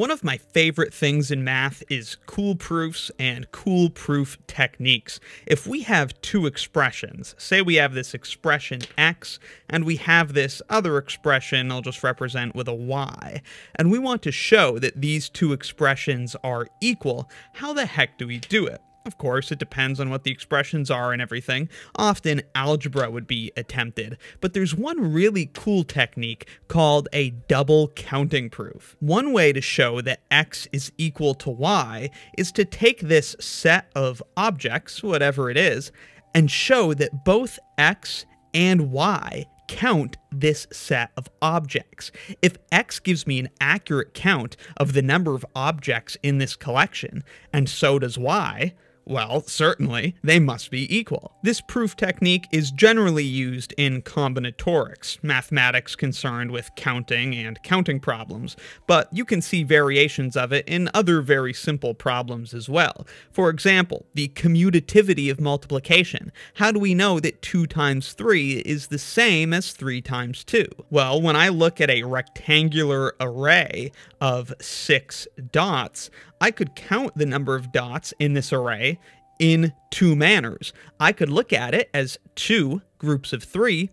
One of my favorite things in math is cool proofs and cool proof techniques. If we have two expressions, say we have this expression x, and we have this other expression I'll just represent with a y, and we want to show that these two expressions are equal, how the heck do we do it? Of course, it depends on what the expressions are and everything. Often, algebra would be attempted, but there's one really cool technique called a double counting proof. One way to show that x is equal to y is to take this set of objects, whatever it is, and show that both x and y count this set of objects. If X gives me an accurate count of the number of objects in this collection, and so does Y, well, certainly, they must be equal. This proof technique is generally used in combinatorics, mathematics concerned with counting and counting problems, but you can see variations of it in other very simple problems as well. For example, the commutativity of multiplication. How do we know that 2 times 3 is the same as 3 times 2? Well, when I look at a rectangular array of 6 dots, I could count the number of dots in this array in two manners. I could look at it as two groups of three,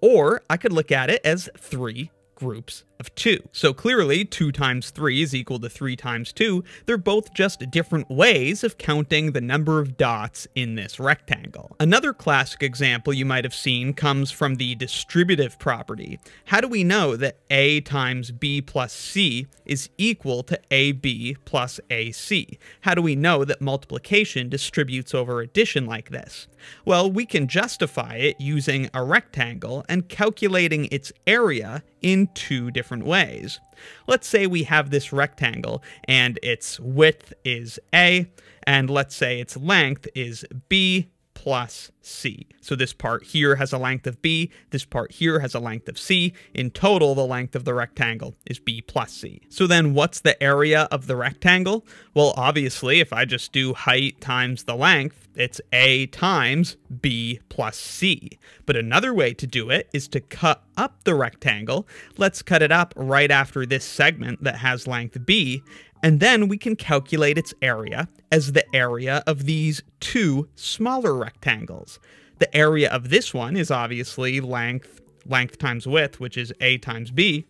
or I could look at it as three groups of 2. So clearly, 2 times 3 is equal to 3 times 2. They're both just different ways of counting the number of dots in this rectangle. Another classic example you might have seen comes from the distributive property. How do we know that a times b plus c is equal to ab plus ac? How do we know that multiplication distributes over addition like this? Well, we can justify it using a rectangle and calculating its area in two different different ways. Let's say we have this rectangle and its width is A, and let's say its length is B plus C. So this part here has a length of B, this part here has a length of C. In total, the length of the rectangle is B plus C. So then what's the area of the rectangle? Well, obviously, if I just do height times the length, it's A times B plus C. But another way to do it is to cut up the rectangle. Let's cut it up right after this segment that has length B, and then we can calculate its area as the area of these two smaller rectangles. The area of this one is obviously length, length times width, which is a times b,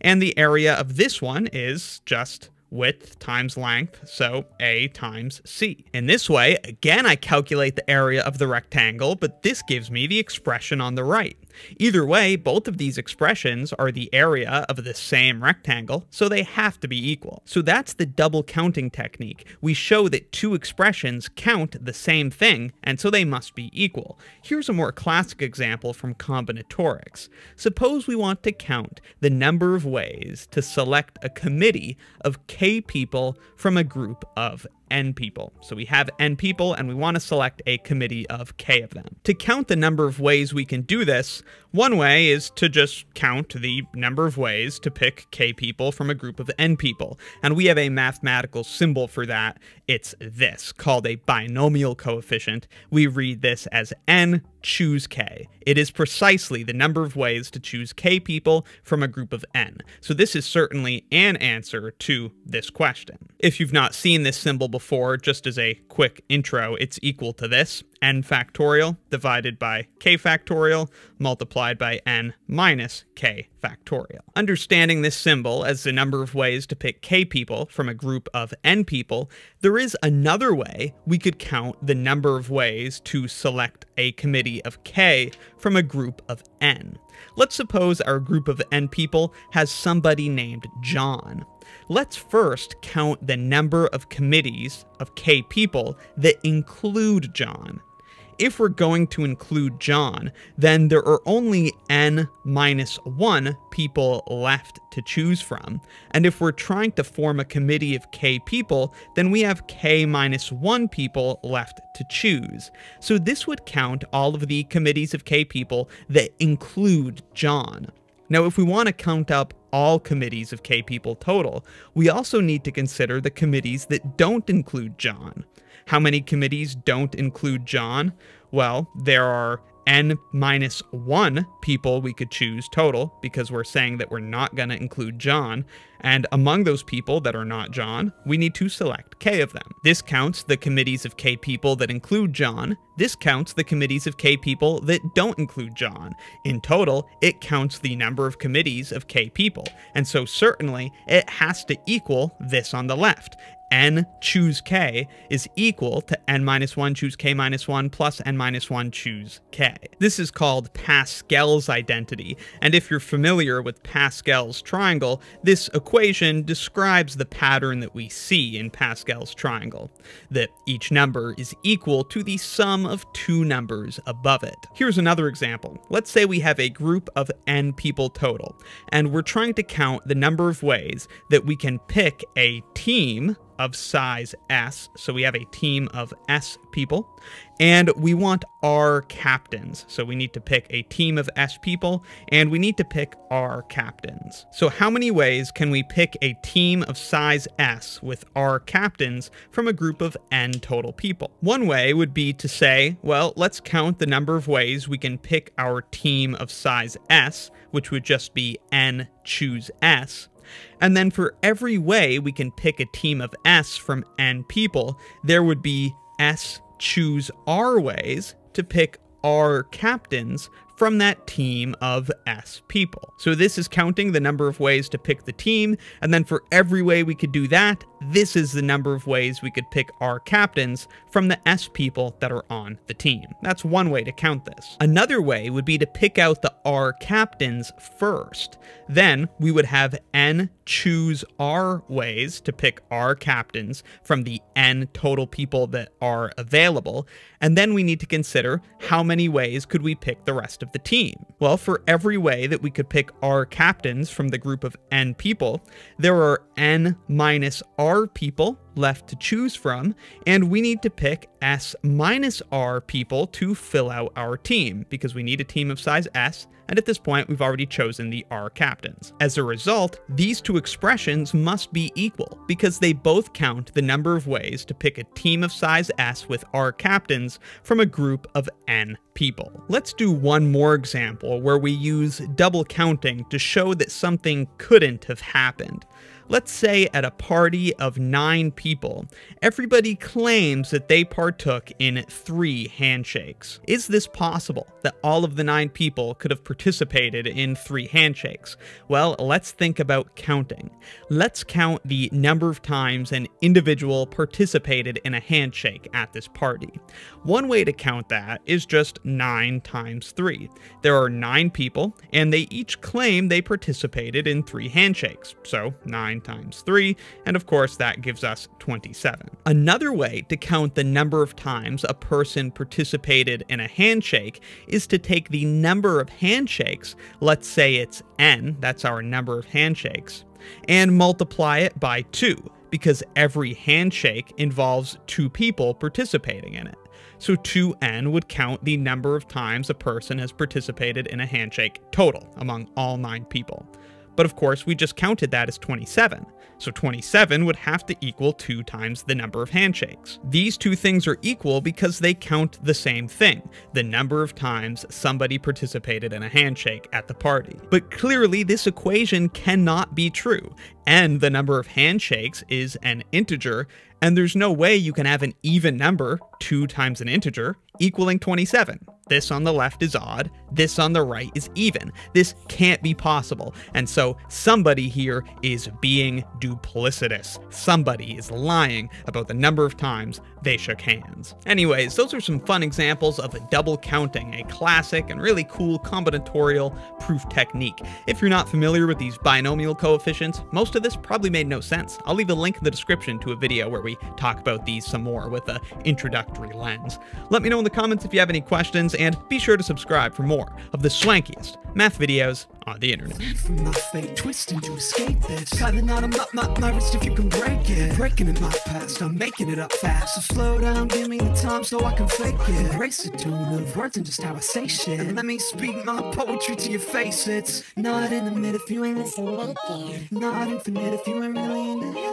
and the area of this one is just width times length, so A times C. In this way, again I calculate the area of the rectangle, but this gives me the expression on the right. Either way, both of these expressions are the area of the same rectangle, so they have to be equal. So that's the double counting technique. We show that two expressions count the same thing, and so they must be equal. Here's a more classic example from combinatorics. Suppose we want to count the number of ways to select a committee of k people from a group of n people. So we have n people and we want to select a committee of k of them. To count the number of ways we can do this, one way is to just count the number of ways to pick k people from a group of n people. And we have a mathematical symbol for that. It's this, called a binomial coefficient. We read this as n choose k. It is precisely the number of ways to choose k people from a group of n. So this is certainly an answer to this question. If you've not seen this symbol before, just as a quick intro, it's equal to this n factorial divided by k factorial multiplied by n minus k factorial. Understanding this symbol as the number of ways to pick k people from a group of n people, there is another way we could count the number of ways to select a committee of k from a group of n. Let's suppose our group of n people has somebody named John. Let's first count the number of committees of k people that include John if we're going to include John, then there are only n minus 1 people left to choose from. And if we're trying to form a committee of k people, then we have k minus 1 people left to choose. So this would count all of the committees of k people that include John. Now, if we want to count up all committees of K people total, we also need to consider the committees that don't include John. How many committees don't include John? Well, there are n minus 1 people we could choose total because we're saying that we're not going to include John. And among those people that are not John, we need to select k of them. This counts the committees of k people that include John. This counts the committees of k people that don't include John. In total, it counts the number of committees of k people. And so certainly it has to equal this on the left n choose k is equal to n minus 1 choose k minus 1 plus n minus 1 choose k. This is called Pascal's identity, and if you're familiar with Pascal's triangle, this equation describes the pattern that we see in Pascal's triangle, that each number is equal to the sum of two numbers above it. Here's another example. Let's say we have a group of n people total, and we're trying to count the number of ways that we can pick a team of size S. So we have a team of S people, and we want our captains. So we need to pick a team of S people, and we need to pick our captains. So how many ways can we pick a team of size S with our captains from a group of N total people? One way would be to say, well, let's count the number of ways we can pick our team of size S, which would just be N choose S, and then for every way we can pick a team of S from N people, there would be S choose R ways to pick R captains from that team of S people. So this is counting the number of ways to pick the team, and then for every way we could do that, this is the number of ways we could pick our captains from the S people that are on the team. That's one way to count this. Another way would be to pick out the R captains first. Then we would have N choose R ways to pick our captains from the N total people that are available, and then we need to consider how many ways could we pick the rest of the team? Well, for every way that we could pick our captains from the group of n people, there are n minus r people left to choose from, and we need to pick S minus R people to fill out our team, because we need a team of size S, and at this point we've already chosen the R captains. As a result, these two expressions must be equal, because they both count the number of ways to pick a team of size S with R captains from a group of N people. Let's do one more example where we use double counting to show that something couldn't have happened. Let's say at a party of nine people, everybody claims that they partook in three handshakes. Is this possible that all of the nine people could have participated in three handshakes? Well, let's think about counting. Let's count the number of times an individual participated in a handshake at this party. One way to count that is just 9 times 3. There are 9 people, and they each claim they participated in 3 handshakes, so 9 times 3, and of course that gives us 27. Another way to count the number of times a person participated in a handshake is to take the number of handshakes, let's say it's n, that's our number of handshakes, and multiply it by 2 because every handshake involves two people participating in it. So 2n would count the number of times a person has participated in a handshake total among all nine people. But of course, we just counted that as 27. So 27 would have to equal 2 times the number of handshakes. These two things are equal because they count the same thing, the number of times somebody participated in a handshake at the party. But clearly this equation cannot be true, and the number of handshakes is an integer, and there's no way you can have an even number, 2 times an integer, equaling 27. This on the left is odd, this on the right is even. This can't be possible, and so somebody here is being duplicitous. Somebody is lying about the number of times they shook hands. Anyways, those are some fun examples of double counting, a classic and really cool combinatorial proof technique. If you're not familiar with these binomial coefficients, most of this probably made no sense. I'll leave a link in the description to a video where we talk about these some more with an introductory lens. Let me know in the comments if you have any questions, and be sure to subscribe for more of the swankiest math videos on the internet. From my fate, twisting to escape this. My, my, wrist if you can break it. Breaking in my past, I'm making it up fast. So slow down, give me the time so I can fake it. Erase the tone of words and just how I say shit. And let me speak my poetry to your face. It's not in the mid if you ain't listening. Not infinite if you ain't really it.